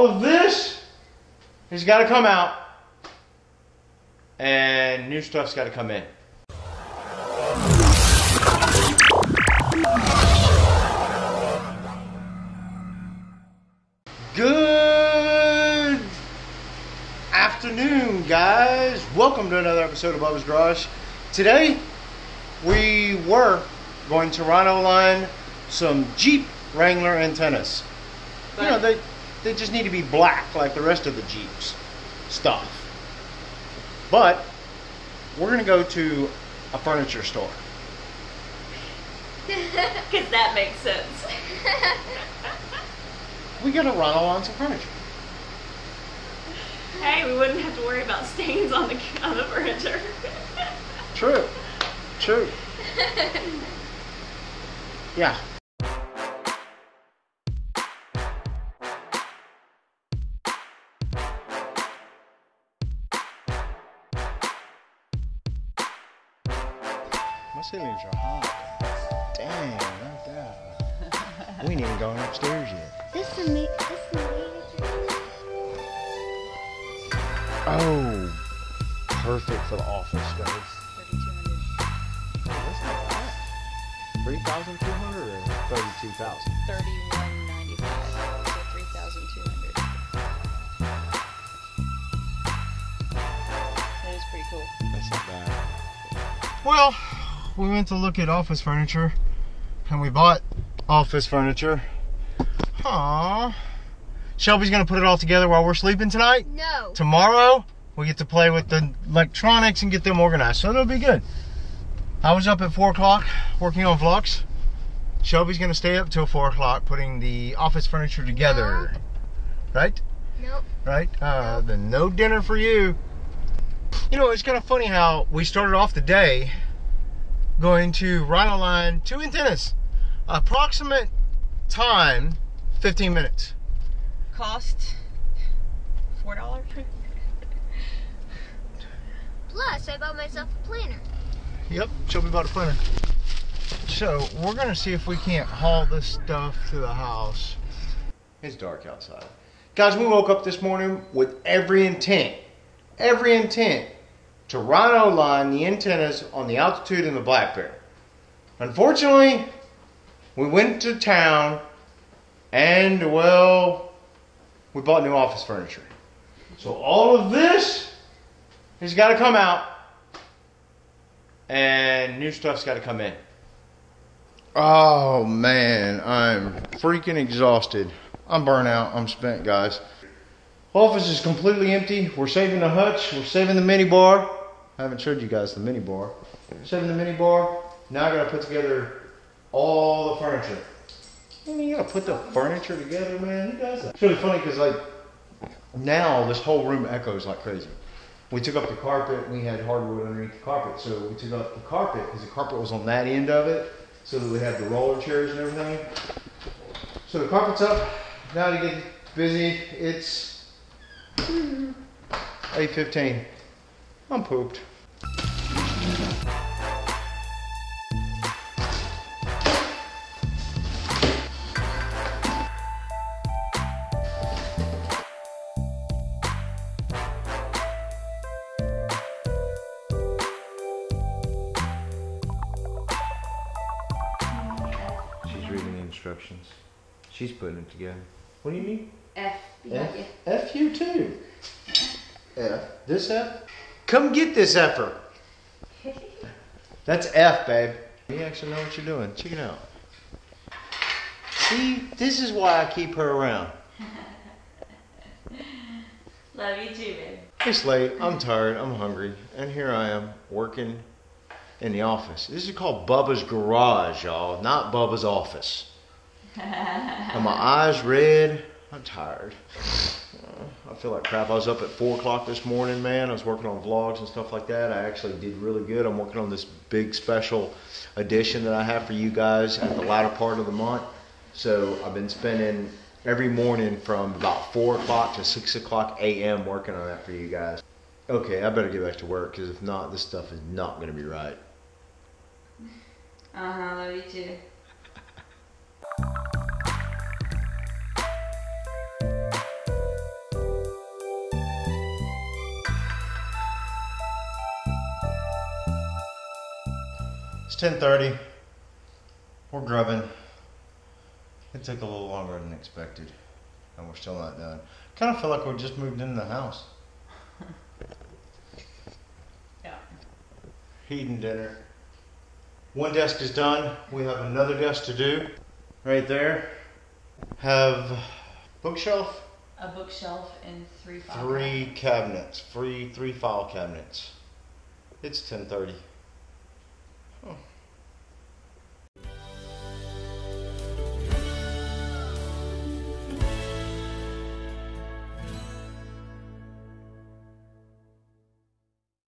all of this has got to come out, and new stuff's got to come in. Good afternoon, guys. Welcome to another episode of Bubba's Garage. Today, we were going to Rhino line some Jeep Wrangler antennas. You know, they they just need to be black like the rest of the Jeeps stuff. But we're gonna go to a furniture store. Because that makes sense. We gotta Rhino line some furniture. hey, we wouldn't have to worry about stains on the on the furniture. True. True. Yeah. My ceilings are hot. Dang, like that. we ain't even going upstairs yet. This is me. This is me. Oh, perfect for the office space. That's not bad. 3,200 or 32,000? Thirty-one ninety-five. So three thousand two hundred. That is pretty cool. That's not bad. Well, we went to look at office furniture and we bought office furniture. Aww. Shelby's gonna put it all together while we're sleeping tonight. No. Tomorrow, we get to play with the electronics and get them organized, so it'll be good. I was up at 4 o'clock working on vlogs. Shelby's gonna stay up till 4 o'clock putting the office furniture together. Right? Nope. right? Uh, then no dinner for you. You know, it's kind of funny how we started off the day going to Rhino Line two antennas. Approximate time 15 minutes. Cost four dollars. Plus, I bought myself a planner. Yep, Shelby bought a planner. So we're gonna see if we can't haul this stuff to the house. It's dark outside. Guys, we woke up this morning with every intent, every intent to rhino line the antennas on the altitude and the black bear. Unfortunately, we went to town and well, we bought new office furniture. So all of this has got to come out and new stuff's got to come in. Oh man, I'm freaking exhausted. I'm burnt out. I'm spent, guys. Office is completely empty. We're saving the hutch. We're saving the mini bar. I haven't showed you guys the mini bar. Saving the mini bar. Now I gotta put together all the furniture. I mean, you gotta put the furniture together, man. Who does that? It's really funny because like now this whole room echoes like crazy. We took up the carpet. We had hardwood underneath the carpet, so we took up the carpet because the carpet was on that end of it, so that we had the roller chairs and everything. So the carpet's up. Now to get busy, it's 8:15. I'm pooped. Instructions. She's putting it together. What do you mean? F. F, F you too. F. This F? Come get this effort. That's F, babe. You actually know what you're doing. Check it out. See, this is why I keep her around. Love you too, babe. It's late. I'm tired. I'm hungry. And here I am working in the office. This is called Bubba's Garage, y'all, not Bubba's office. and my eyes red. I'm tired. I feel like crap. I was up at four o'clock this morning, man. I was working on vlogs and stuff like that. I actually did really good. I'm working on this big special edition that I have for you guys at the latter part of the month. So I've been spending every morning from about four o'clock to six o'clock a.m. working on that for you guys. Okay, I better get back to work because if not, this stuff is not going to be right. Uh huh. Love you too. 10:30. We're grubbing. It took a little longer than expected, and we're still not done. Kind of feel like we just moved into the house. Yeah. Heating dinner. One desk is done. We have another desk to do. Right there. Have bookshelf, A bookshelf and three file three cabinets, three three file cabinets. It's 10:30. Oh.